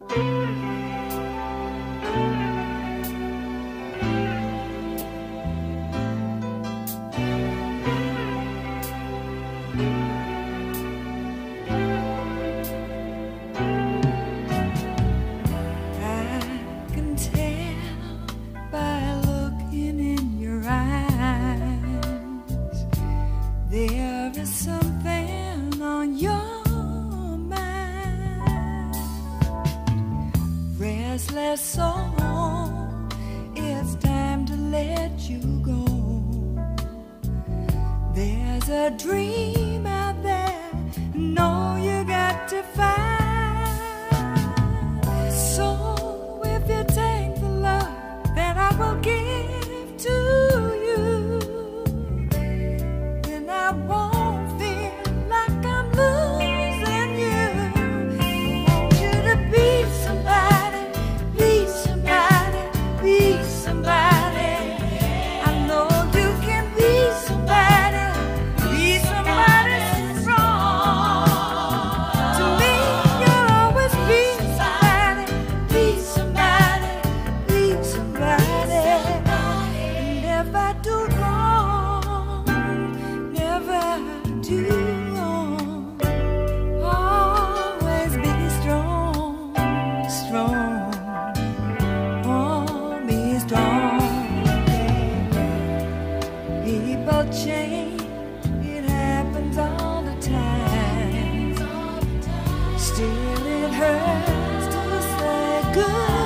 Música it's time to let you go. There's a dream out there, no, you got to fight. change. It happens all the time. Still, it hurts to say goodbye.